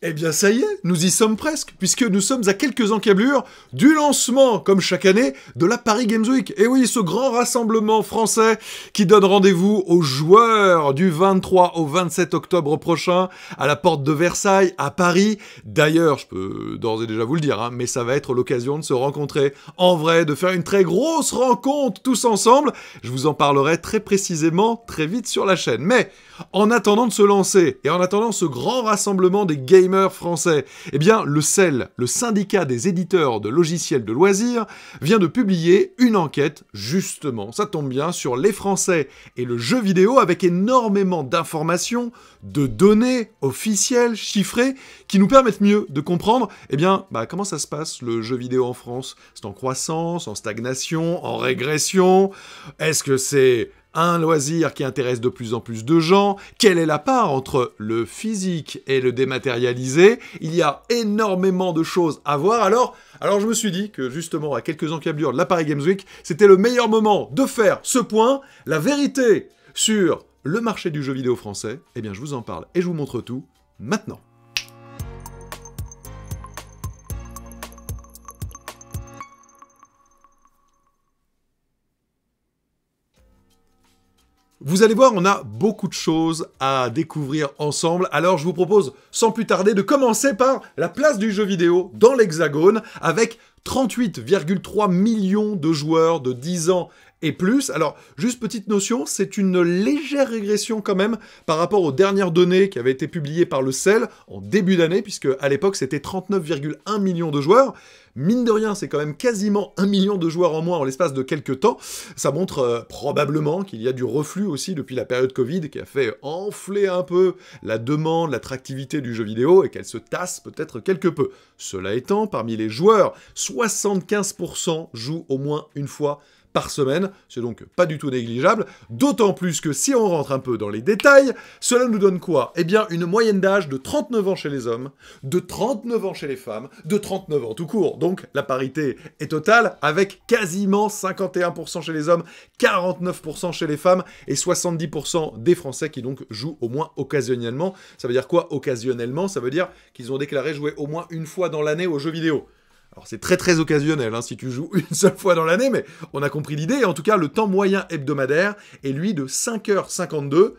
Eh bien ça y est, nous y sommes presque, puisque nous sommes à quelques encablures du lancement, comme chaque année, de la Paris Games Week. Et oui, ce grand rassemblement français qui donne rendez-vous aux joueurs du 23 au 27 octobre prochain à la porte de Versailles, à Paris. D'ailleurs, je peux d'ores et déjà vous le dire, hein, mais ça va être l'occasion de se rencontrer en vrai, de faire une très grosse rencontre tous ensemble. Je vous en parlerai très précisément très vite sur la chaîne. Mais en attendant de se lancer, et en attendant ce grand rassemblement des français. Eh bien, le CEL, le syndicat des éditeurs de logiciels de loisirs, vient de publier une enquête, justement, ça tombe bien, sur les Français et le jeu vidéo avec énormément d'informations, de données officielles, chiffrées, qui nous permettent mieux de comprendre, eh bien, bah, comment ça se passe le jeu vidéo en France? C'est en croissance, en stagnation, en régression? Est-ce que c'est un loisir qui intéresse de plus en plus de gens. Quelle est la part entre le physique et le dématérialisé? Il y a énormément de choses à voir. Alors, alors je me suis dit que justement, à quelques encablures de la Paris Games Week, c'était le meilleur moment de faire ce point, la vérité sur le marché du jeu vidéo français. Eh bien, je vous en parle et je vous montre tout maintenant. Vous allez voir, on a beaucoup de choses à découvrir ensemble, alors je vous propose sans plus tarder de commencer par la place du jeu vidéo dans l'Hexagone avec 38,3 millions de joueurs de 10 ans et plus. Alors, juste petite notion, c'est une légère régression quand même par rapport aux dernières données qui avaient été publiées par le CEL en début d'année, puisque à l'époque c'était 39,1 millions de joueurs. Mine de rien, c'est quand même quasiment un million de joueurs en moins en l'espace de quelques temps. Ça montre euh, probablement qu'il y a du reflux aussi depuis la période Covid qui a fait enfler un peu la demande, l'attractivité du jeu vidéo et qu'elle se tasse peut-être quelque peu. Cela étant, parmi les joueurs, 75% jouent au moins une fois par semaine, c'est donc pas du tout négligeable, d'autant plus que si on rentre un peu dans les détails, cela nous donne quoi? Eh bien une moyenne d'âge de 39 ans chez les hommes, de 39 ans chez les femmes, de 39 ans tout court, donc la parité est totale, avec quasiment 51% chez les hommes, 49% chez les femmes, et 70% des Français qui donc jouent au moins occasionnellement. Ça veut dire quoi? Occasionnellement Ça veut dire qu'ils ont déclaré jouer au moins une fois dans l'année aux jeux vidéo. Alors c'est très très occasionnel hein, si tu joues une seule fois dans l'année, mais on a compris l'idée. En tout cas, le temps moyen hebdomadaire est lui de 5h52.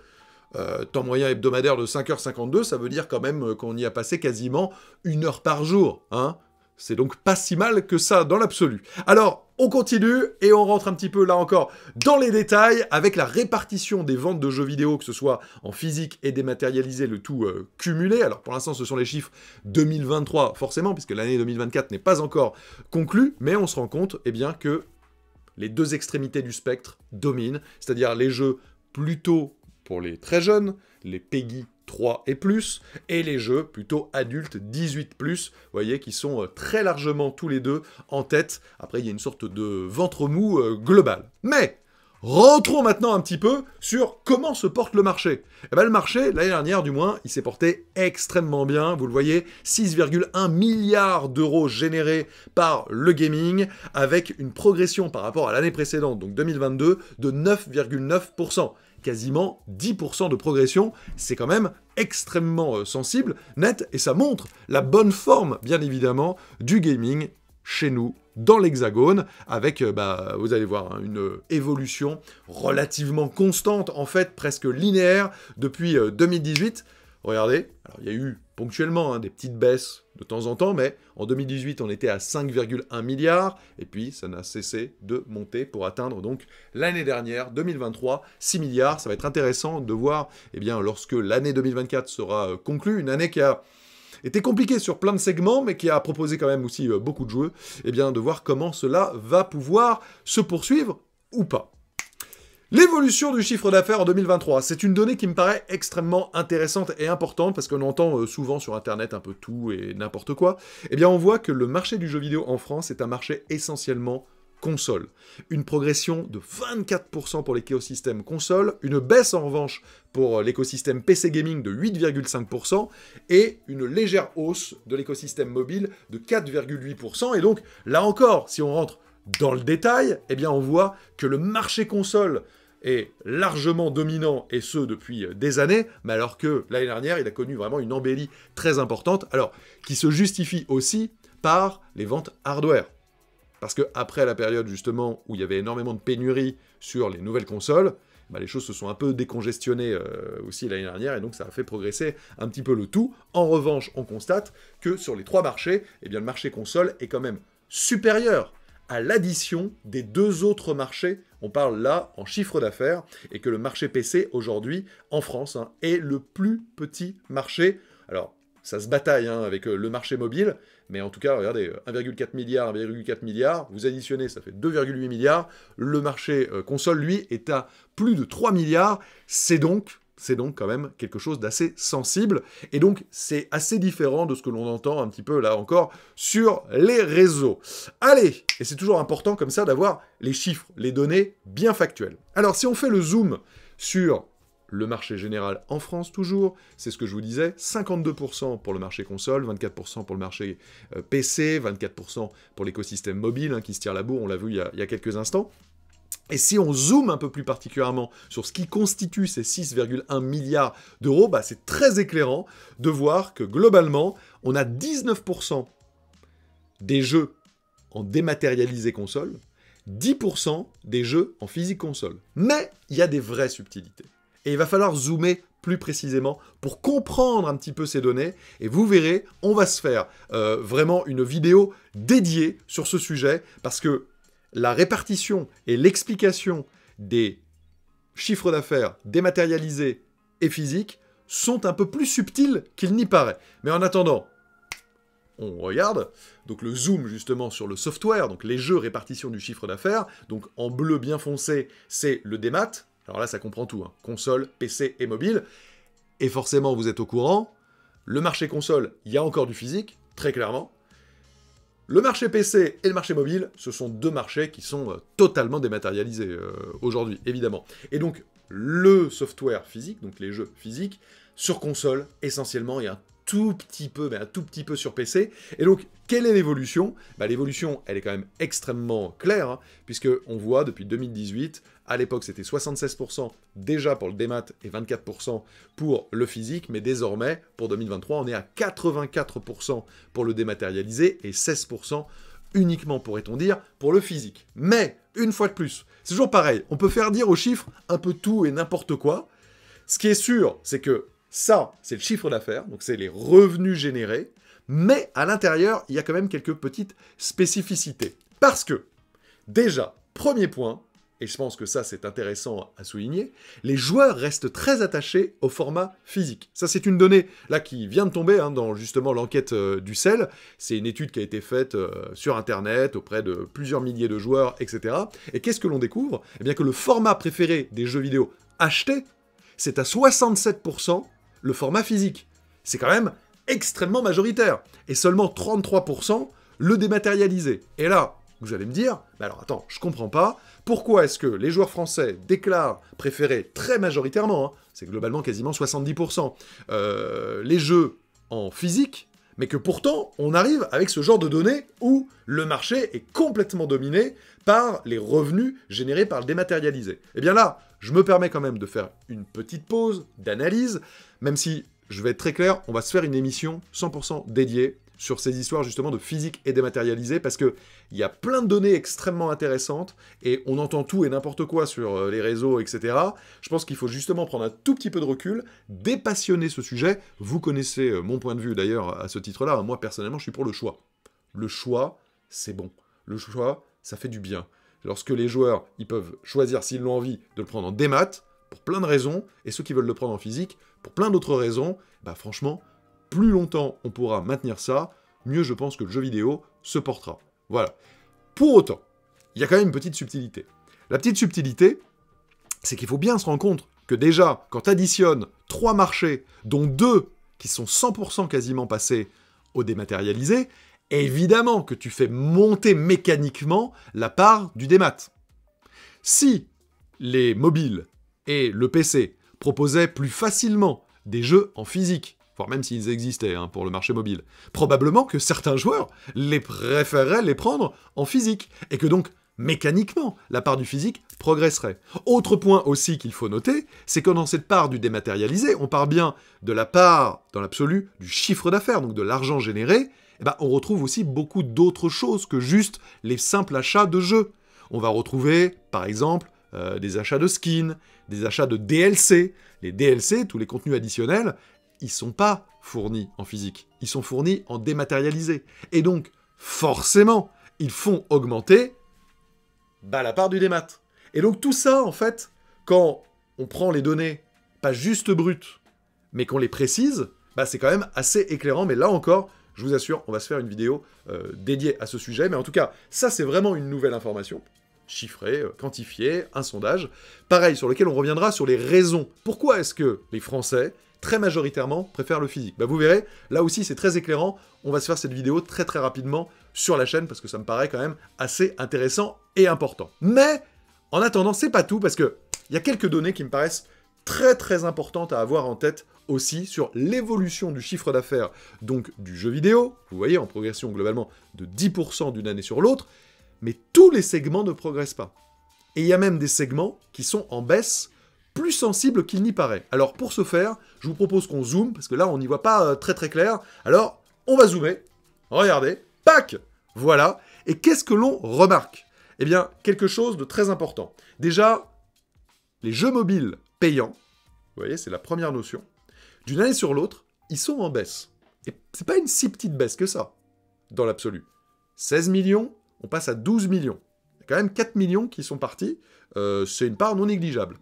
Euh, temps moyen hebdomadaire de 5h52, ça veut dire quand même qu'on y a passé quasiment une heure par jour. Hein c'est donc pas si mal que ça dans l'absolu. Alors, on continue et on rentre un petit peu là encore dans les détails avec la répartition des ventes de jeux vidéo, que ce soit en physique et dématérialisé, le tout euh, cumulé. Alors pour l'instant, ce sont les chiffres 2023, forcément, puisque l'année 2024 n'est pas encore conclue, mais on se rend compte eh bien, que les deux extrémités du spectre dominent, c'est-à-dire les jeux plutôt pour les très jeunes, les PEGI 3 et plus, et les jeux plutôt adultes 18 plus, voyez, qui sont euh, très largement tous les deux en tête. Après, il y a une sorte de ventre mou euh, global. Mais Rentrons maintenant un petit peu sur comment se porte le marché. Eh ben, le marché, l'année dernière du moins, il s'est porté extrêmement bien. Vous le voyez, 6,1 milliards d'euros générés par le gaming, avec une progression par rapport à l'année précédente, donc 2022, de 9,9% quasiment 10% de progression. C'est quand même extrêmement euh, sensible, net, et ça montre la bonne forme, bien évidemment, du gaming chez nous, dans l'hexagone, avec, euh, bah, vous allez voir, hein, une évolution relativement constante, en fait, presque linéaire, depuis 2018. Regardez, alors il y a eu ponctuellement hein, des petites baisses de temps en temps, mais en 2018 on était à 5,1 milliards, et puis ça n'a cessé de monter pour atteindre donc l'année dernière, 2023, 6 milliards. Ça va être intéressant de voir, eh bien, lorsque l'année 2024 sera euh, conclue, une année qui a été compliquée sur plein de segments, mais qui a proposé quand même aussi euh, beaucoup de jeux, eh bien, de voir comment cela va pouvoir se poursuivre ou pas. L'évolution du chiffre d'affaires en 2023, c'est une donnée qui me paraît extrêmement intéressante et importante parce qu'on entend euh, souvent sur internet un peu tout et n'importe quoi. Eh bien, on voit que le marché du jeu vidéo en France est un marché essentiellement console. Une progression de 24% pour l'écosystème console, une baisse en revanche pour euh, l'écosystème PC gaming de 8,5% et une légère hausse de l'écosystème mobile de 4,8%. Et donc, là encore, si on rentre dans le détail, eh bien on voit que le marché console est largement dominant, et ce depuis des années, mais alors que l'année dernière, il a connu vraiment une embellie très importante, alors qui se justifie aussi par les ventes hardware. Parce que après la période justement où il y avait énormément de pénurie sur les nouvelles consoles, bah, les choses se sont un peu décongestionnées euh, aussi l'année dernière, et donc ça a fait progresser un petit peu le tout. En revanche, on constate que sur les trois marchés, eh bien, le marché console est quand même supérieur à l'addition des deux autres marchés, on parle là en chiffre d'affaires, et que le marché PC aujourd'hui, en France, hein, est le plus petit marché. Alors, ça se bataille hein, avec euh, le marché mobile, mais en tout cas, regardez, 1,4 euh, milliard, 1,4 milliard, vous additionnez, ça fait 2,8 milliards. Le marché euh, console, lui, est à plus de 3 milliards. C'est donc c'est donc quand même quelque chose d'assez sensible, et donc c'est assez différent de ce que l'on entend un petit peu là encore sur les réseaux. Allez, et c'est toujours important comme ça d'avoir les chiffres, les données bien factuelles. Alors si on fait le zoom sur le marché général en France toujours, c'est ce que je vous disais, 52% pour le marché console, 24% pour le marché euh, PC, 24% pour l'écosystème mobile hein, qui se tire la bourre, on l'a vu il y, a, quelques instants. Et si on zoome un peu plus particulièrement sur ce qui constitue ces 6,1 milliards d'euros, bah c'est très éclairant de voir que globalement, on a 19% des jeux en dématérialisé console, 10% des jeux en physique console. Mais il y a des vraies subtilités. Et il va falloir zoomer plus précisément pour comprendre un petit peu ces données. Et vous verrez, on va se faire euh, vraiment une vidéo dédiée sur ce sujet parce que la répartition et l'explication des chiffres d'affaires dématérialisés et physiques sont un peu plus subtils qu'il n'y paraît. Mais en attendant, on regarde, donc le zoom justement sur le software, donc les jeux répartition du chiffre d'affaires, donc en bleu bien foncé, c'est le démat, alors là, ça comprend tout, hein. console, PC et mobile. Et forcément, vous êtes au courant, le marché console, il y a encore du physique, très clairement. Le marché PC et le marché mobile, ce sont deux marchés qui sont euh, totalement dématérialisés euh, aujourd'hui, évidemment. Et donc, le software physique, donc les jeux physiques, sur console, essentiellement, a un tout petit peu, mais un tout petit peu sur PC. Et donc, quelle est l'évolution? Bah, L'évolution, elle est quand même extrêmement claire, hein, puisque on voit depuis 2018, à l'époque c'était 76% déjà pour le démat et 24% pour le physique, mais désormais, pour 2023, on est à 84% pour le dématérialisé et 16% uniquement, pourrait-on dire, pour le physique. Mais, une fois de plus, c'est toujours pareil, on peut faire dire aux chiffres un peu tout et n'importe quoi. Ce qui est sûr, c'est que ça, c'est le chiffre d'affaires, donc c'est les revenus générés, mais à l'intérieur, il y a quand même quelques petites spécificités. Parce que, déjà, premier point, et je pense que ça c'est intéressant à souligner, les joueurs restent très attachés au format physique. Ça c'est une donnée là qui vient de tomber hein, dans justement l'enquête euh, du CEL. C'est une étude qui a été faite euh, sur Internet auprès de plusieurs milliers de joueurs, etc. Et qu'est-ce que l'on découvre? Eh bien que le format préféré des jeux vidéo achetés, c'est à 67% le format physique. C'est quand même extrêmement majoritaire. Et seulement 33% le dématérialisé. Et là, vous allez me dire, alors attends, je comprends pas, pourquoi est-ce que les joueurs français déclarent préférer très majoritairement, hein, c'est globalement quasiment 70%, euh, les jeux en physique, mais que pourtant on arrive avec ce genre de données où le marché est complètement dominé par les revenus générés par le dématérialisé. Et eh bien là, je me permets quand même de faire une petite pause d'analyse, même si, je vais être très clair, on va se faire une émission 100% dédiée sur ces histoires justement de physique et dématérialisée, parce qu'il y a plein de données extrêmement intéressantes, et on entend tout et n'importe quoi sur euh, les réseaux, etc. Je pense qu'il faut justement prendre un tout petit peu de recul, dépassionner ce sujet. Vous connaissez euh, mon point de vue d'ailleurs à ce titre-là. Moi personnellement, je suis pour le choix. Le choix, c'est bon. Le choix, ça fait du bien. Lorsque les joueurs, ils peuvent choisir s'ils l'ont envie de le prendre en démat, pour plein de raisons, et ceux qui veulent le prendre en physique, pour plein d'autres raisons, bah franchement, plus longtemps on pourra maintenir ça, mieux je pense que le jeu vidéo se portera. Voilà. Pour autant, il y a quand même une petite subtilité. La petite subtilité, c'est qu'il faut bien se rendre compte que déjà, quand tu additionnes trois marchés, dont deux qui sont 100% quasiment passés au dématérialisé, évidemment que tu fais monter mécaniquement la part du démat. Si les mobiles et le PC proposaient plus facilement des jeux en physique, voire même s'ils existaient hein, pour le marché mobile, probablement que certains joueurs les préféreraient les prendre en physique, et que donc mécaniquement, la part du physique progresserait. Autre point aussi qu'il faut noter, c'est que dans cette part du dématérialisé, on part bien de la part, dans l'absolu, du chiffre d'affaires, donc de l'argent généré, eh ben, on retrouve aussi beaucoup d'autres choses que juste les simples achats de jeux. On va retrouver, par exemple, euh, des achats de skins, des achats de DLC. Les DLC, tous les contenus additionnels, ils sont pas fournis en physique, ils sont fournis en dématérialisé. Et donc, forcément, ils font augmenter bah, la part du démat. Et donc tout ça, en fait, quand on prend les données, pas juste brutes, mais qu'on les précise, bah, c'est quand même assez éclairant. Mais là encore, je vous assure, on va se faire une vidéo euh, dédiée à ce sujet. Mais en tout cas, ça, c'est vraiment une nouvelle information chiffrée, euh, quantifiée, un sondage. Pareil, sur lequel on reviendra sur les raisons. Pourquoi est-ce que les Français très majoritairement préfèrent le physique. Bah vous verrez, là aussi c'est très éclairant, on va se faire cette vidéo très très rapidement sur la chaîne parce que ça me paraît quand même assez intéressant et important. Mais en attendant, c'est pas tout parce que il y a quelques données qui me paraissent très très importantes à avoir en tête aussi sur l'évolution du chiffre d'affaires donc du jeu vidéo, vous voyez en progression globalement de 10% d'une année sur l'autre, mais tous les segments ne progressent pas. Et il y a même des segments qui sont en baisse plus sensible qu'il n'y paraît. Alors pour ce faire, je vous propose qu'on zoome, parce que là on n'y voit pas euh, très très clair. Alors on va zoomer. Regardez, pac Voilà. Et qu'est-ce que l'on remarque? Eh bien, quelque chose de très important. Déjà, les jeux mobiles payants, vous voyez, c'est la première notion, d'une année sur l'autre, ils sont en baisse. Et c'est pas une si petite baisse que ça, dans l'absolu. 16 millions, on passe à 12 millions. Il y a quand même 4 millions qui sont partis, euh, c'est une part non négligeable.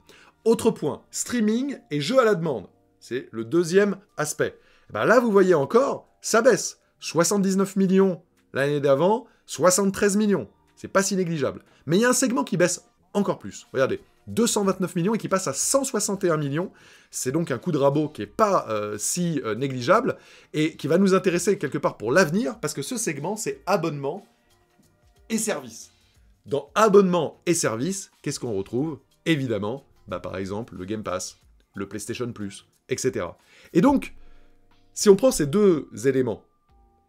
Autre point, streaming et jeux à la demande. C'est le deuxième aspect. Eh ben là, vous voyez encore, ça baisse. 79 millions l'année d'avant, 73 millions. C'est pas si négligeable. Mais il y a un segment qui baisse encore plus. Regardez, 229 millions et qui passe à 161 millions. C'est donc un coup de rabot qui n'est pas euh, si euh, négligeable et qui va nous intéresser quelque part pour l'avenir parce que ce segment, c'est abonnement et service. Dans abonnement et service, qu'est-ce qu'on retrouve? Évidemment, bah, par exemple le Game Pass, le PlayStation Plus, etc. Et donc, si on prend ces deux éléments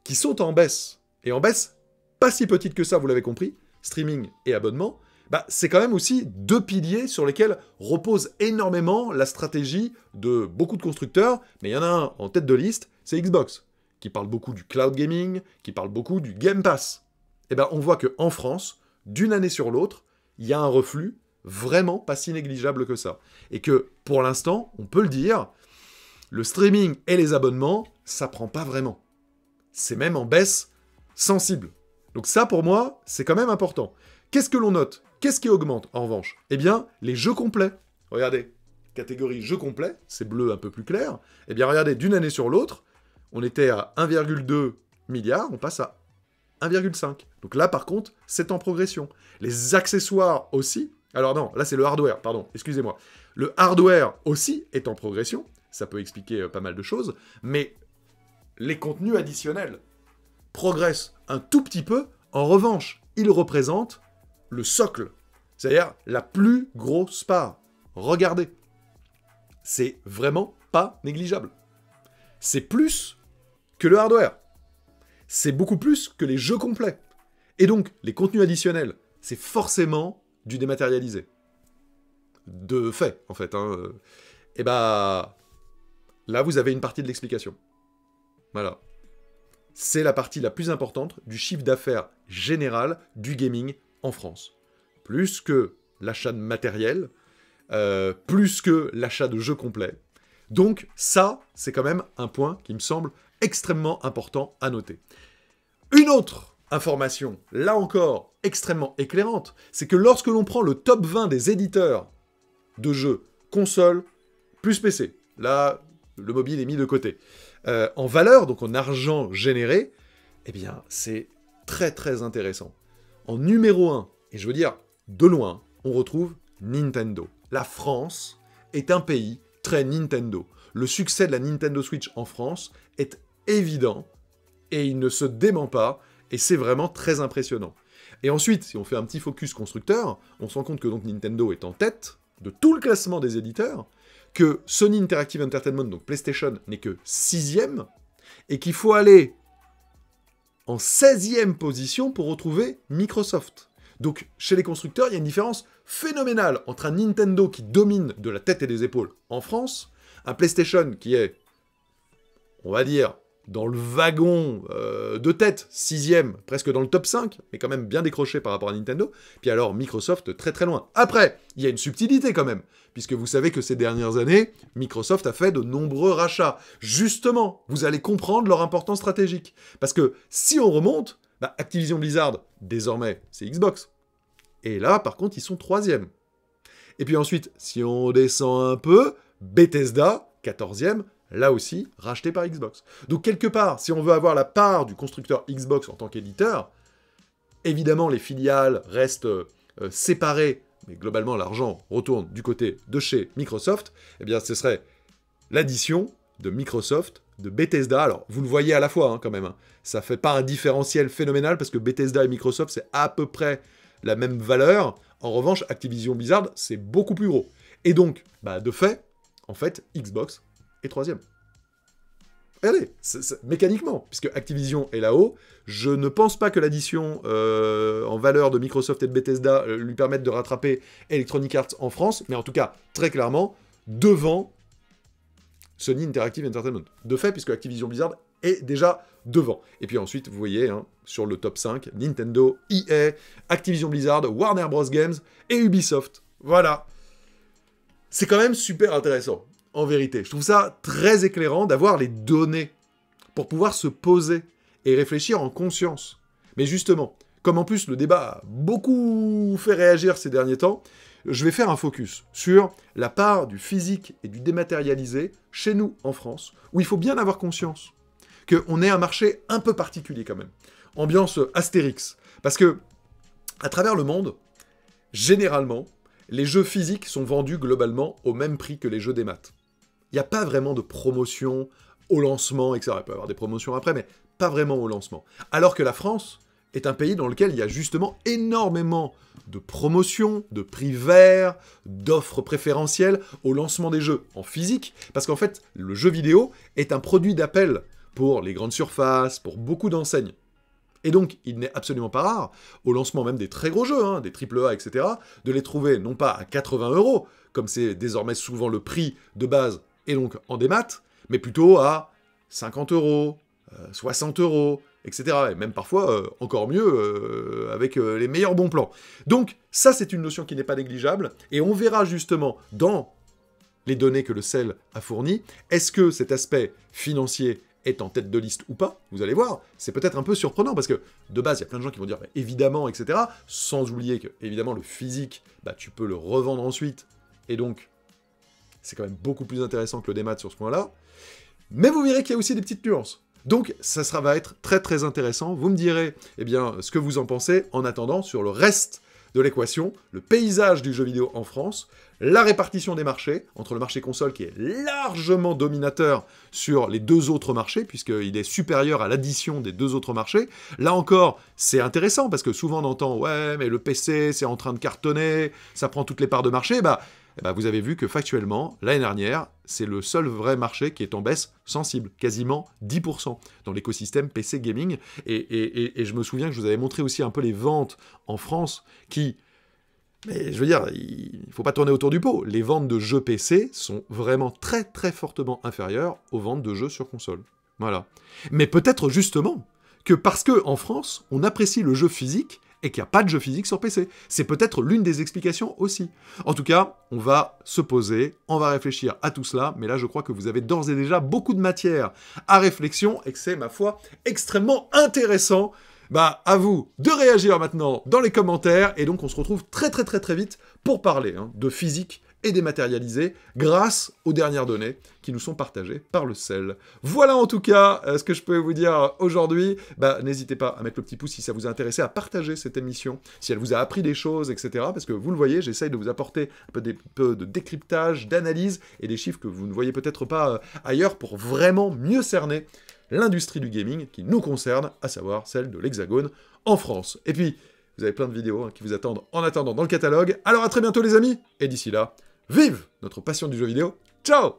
qui sont en baisse, et en baisse pas si petite que ça, vous l'avez compris, streaming et abonnement, bah, c'est quand même aussi deux piliers sur lesquels repose énormément la stratégie de beaucoup de constructeurs, mais il y en a un en tête de liste, c'est Xbox, qui parle beaucoup du cloud gaming, qui parle beaucoup du Game Pass. Et ben on voit qu'en France, d'une année sur l'autre, il y a un reflux vraiment pas si négligeable que ça. Et que, pour l'instant, on peut le dire, le streaming et les abonnements, ça prend pas vraiment. C'est même en baisse sensible. Donc ça, pour moi, c'est quand même important. Qu'est-ce que l'on note? Qu'est-ce qui augmente, en revanche? Eh bien, les jeux complets. Regardez, catégorie jeux complets, c'est bleu un peu plus clair. Eh bien, regardez, d'une année sur l'autre, on était à 1,2 milliard, on passe à 1,5. Donc là, par contre, c'est en progression. Les accessoires aussi, alors non, là c'est le hardware, pardon, excusez-moi. Le hardware aussi est en progression, ça peut expliquer euh, pas mal de choses, mais les contenus additionnels progressent un tout petit peu. En revanche, ils représentent le socle, c'est-à-dire la plus grosse part. Regardez, c'est vraiment pas négligeable. C'est plus que le hardware. C'est beaucoup plus que les jeux complets. Et donc, les contenus additionnels, c'est forcément du dématérialisé. De fait, en fait. Hein. Et bah, là, vous avez une partie de l'explication. Voilà. C'est la partie la plus importante du chiffre d'affaires général du gaming en France. Plus que l'achat de matériel, euh, plus que l'achat de jeux complets. Donc ça, c'est quand même un point qui me semble extrêmement important à noter. Une autre information, là encore, extrêmement éclairante, c'est que lorsque l'on prend le top 20 des éditeurs de jeux console plus PC, là, le mobile est mis de côté, euh, en valeur, donc en argent généré, eh bien, c'est très très intéressant. En numéro 1, et je veux dire, de loin, on retrouve Nintendo. La France est un pays très Nintendo. Le succès de la Nintendo Switch en France est évident et il ne se dément pas et c'est vraiment très impressionnant. Et ensuite, si on fait un petit focus constructeur, on se rend compte que donc Nintendo est en tête de tout le classement des éditeurs, que Sony Interactive Entertainment, donc PlayStation, n'est que sixième, et qu'il faut aller en 16e position pour retrouver Microsoft. Donc, chez les constructeurs, il y a une différence phénoménale entre un Nintendo qui domine de la tête et des épaules en France, un PlayStation qui est, on va dire, dans le wagon euh, de tête, sixième, presque dans le top 5, mais quand même bien décroché par rapport à Nintendo. Puis alors Microsoft très très loin. Après, il y a une subtilité quand même, puisque vous savez que ces dernières années, Microsoft a fait de nombreux rachats. Justement, vous allez comprendre leur importance stratégique. Parce que si on remonte, bah, Activision Blizzard, désormais, c'est Xbox. Et là, par contre, ils sont troisième. Et puis ensuite, si on descend un peu, Bethesda, 14e, là aussi, racheté par Xbox. Donc quelque part, si on veut avoir la part du constructeur Xbox en tant qu'éditeur, évidemment les filiales restent euh, séparées, mais globalement l'argent retourne du côté de chez Microsoft, eh bien ce serait l'addition de Microsoft, de Bethesda. Alors vous le voyez à la fois hein, quand même, hein. ça fait pas un différentiel phénoménal parce que Bethesda et Microsoft c'est à peu près la même valeur. En revanche, Activision Blizzard c'est beaucoup plus gros. Et donc, bah, de fait, en fait, Xbox et troisième. Regardez, mécaniquement, puisque Activision est là-haut, je ne pense pas que l'addition euh, en valeur de Microsoft et de Bethesda euh, lui permette de rattraper Electronic Arts en France, mais en tout cas, très clairement, devant Sony Interactive Entertainment. De fait, puisque Activision Blizzard est déjà devant. Et puis ensuite, vous voyez, hein, sur le top 5, Nintendo, EA, Activision Blizzard, Warner Bros. Games et Ubisoft. Voilà. C'est quand même super intéressant en vérité. Je trouve ça très éclairant d'avoir les données pour pouvoir se poser et réfléchir en conscience. Mais justement, comme en plus le débat a beaucoup fait réagir ces derniers temps, je vais faire un focus sur la part du physique et du dématérialisé chez nous en France, où il faut bien avoir conscience qu'on est un marché un peu particulier quand même. Ambiance Astérix. Parce que, à travers le monde, généralement, les jeux physiques sont vendus globalement au même prix que les jeux des maths il n'y a pas vraiment de promotion au lancement, etc. Il peut y avoir des promotions après, mais pas vraiment au lancement. Alors que la France est un pays dans lequel il y a justement énormément de promotions, de prix verts, d'offres préférentielles au lancement des jeux en physique, parce qu'en fait, le jeu vidéo est un produit d'appel pour les grandes surfaces, pour beaucoup d'enseignes. Et donc, il n'est absolument pas rare, au lancement même des très gros jeux, hein, des AAA, etc., de les trouver non pas à 80 euros, comme c'est désormais souvent le prix de base et donc en démat, mais plutôt à 50 euros, 60 euh, euros, etc. Et même parfois, euh, encore mieux, euh, avec les meilleurs bons plans. Donc ça, c'est une notion qui n'est pas négligeable, et on verra justement dans les données que le CEL a fournies, est-ce que cet aspect financier est en tête de liste ou pas, vous allez voir, c'est peut-être un peu surprenant, parce que de base, il y a plein de gens qui vont dire évidemment, etc., sans oublier que, évidemment, le physique, bah, tu peux le revendre ensuite, et donc c'est quand même beaucoup plus intéressant que le démat sur ce point-là. Mais vous verrez qu'il y a aussi des petites nuances. Donc, ça sera, va être très très intéressant. Vous me direz, eh bien, ce que vous en pensez en attendant sur le reste de l'équation, le paysage du jeu vidéo en France, la répartition des marchés, entre le marché console qui est largement dominateur sur les deux autres marchés, puisqu'il est supérieur à l'addition des deux autres marchés. Là encore, c'est intéressant, parce que souvent on entend « Ouais, mais le PC, c'est en train de cartonner, ça prend toutes les parts de marché », bah eh ben, vous avez vu que factuellement, l'année dernière, c'est le seul vrai marché qui est en baisse sensible, quasiment 10% dans l'écosystème PC gaming. Et, je me souviens que je vous avais montré aussi un peu les ventes en France qui... Mais je veux dire, il ne faut pas tourner autour du pot. Les ventes de jeux PC sont vraiment très très fortement inférieures aux ventes de jeux sur console. Voilà. Mais peut-être justement que parce que en France, on apprécie le jeu physique et qu'il n'y a pas de jeu physique sur PC. C'est peut-être l'une des explications aussi. En tout cas, on va se poser, on va réfléchir à tout cela, mais là je crois que vous avez d'ores et déjà beaucoup de matière à réflexion et que c'est, ma foi, extrêmement intéressant. Bah, à vous de réagir maintenant dans les commentaires, et donc on se retrouve très très très très vite pour parler hein, de physique et dématérialisé grâce aux dernières données qui nous sont partagées par le CEL. Voilà en tout cas euh, ce que je peux vous dire aujourd'hui. Bah, N'hésitez pas à mettre le petit pouce si ça vous a intéressé, à partager cette émission, si elle vous a appris des choses, etc. Parce que vous le voyez, j'essaye de vous apporter un peu, de décryptage, d'analyse et des chiffres que vous ne voyez peut-être pas euh, ailleurs pour vraiment mieux cerner l'industrie du gaming qui nous concerne, à savoir celle de l'Hexagone en France. Et puis, vous avez plein de vidéos hein, qui vous attendent en attendant dans le catalogue. Alors à très bientôt les amis, et d'ici là, Vive notre passion du jeu vidéo. Ciao